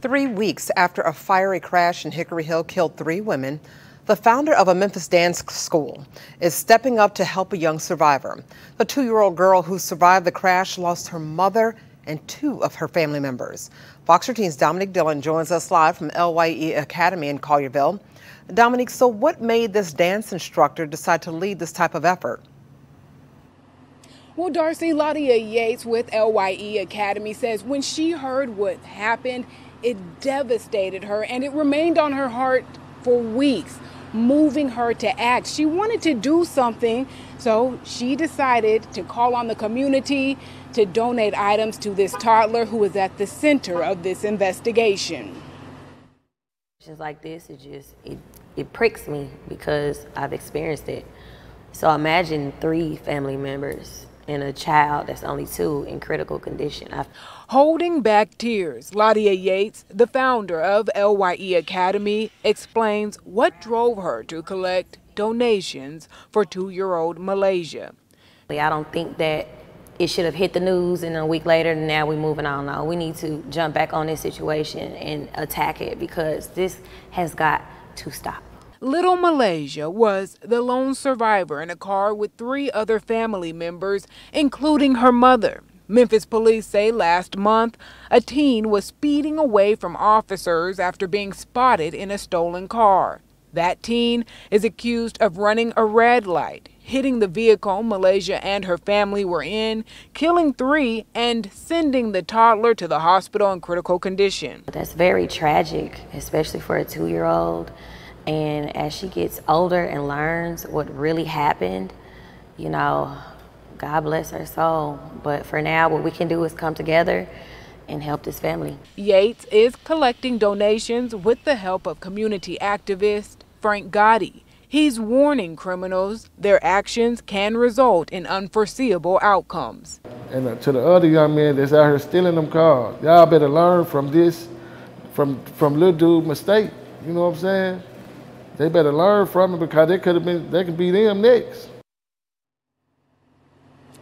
Three weeks after a fiery crash in Hickory Hill killed three women, the founder of a Memphis dance school is stepping up to help a young survivor. The two year old girl who survived the crash lost her mother and two of her family members. Fox 13's Dominique Dillon joins us live from LYE Academy in Collierville. Dominique, so what made this dance instructor decide to lead this type of effort? Well, Darcy Ladia Yates with LYE Academy says when she heard what happened, it devastated her and it remained on her heart for weeks moving her to act. She wanted to do something, so she decided to call on the community to donate items to this toddler who is at the center of this investigation. Just Like this, it just it, it pricks me because I've experienced it. So imagine three family members and a child that's only two in critical condition. I've Holding back tears, Ladia Yates, the founder of LYE Academy, explains what drove her to collect donations for two-year-old Malaysia. I don't think that it should have hit the news and a week later now we're moving on. No, we need to jump back on this situation and attack it because this has got to stop. Little Malaysia was the lone survivor in a car with three other family members, including her mother. Memphis police say last month a teen was speeding away from officers after being spotted in a stolen car. That teen is accused of running a red light, hitting the vehicle Malaysia and her family were in, killing three, and sending the toddler to the hospital in critical condition. That's very tragic, especially for a two year old. And as she gets older and learns what really happened, you know, God bless her soul. But for now, what we can do is come together and help this family. Yates is collecting donations with the help of community activist Frank Gotti. He's warning criminals their actions can result in unforeseeable outcomes. And uh, to the other young men that's out here stealing them cars, y'all better learn from this, from from little dude mistake. You know what I'm saying? They better learn from it because they could have been, they could be them next.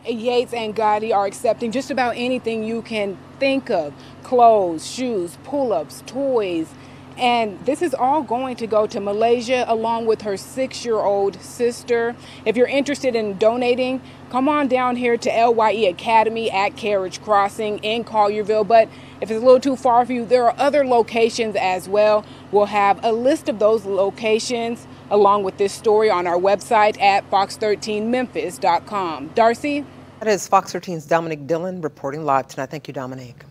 Yates and Gotti are accepting just about anything you can think of clothes, shoes, pull ups, toys. And this is all going to go to Malaysia along with her six year old sister. If you're interested in donating, come on down here to LYE Academy at Carriage Crossing in Collierville. But if it's a little too far for you, there are other locations as well. We'll have a list of those locations along with this story on our website at fox13memphis.com. Darcy? That is Fox 13's Dominic Dillon reporting live tonight. Thank you, Dominique.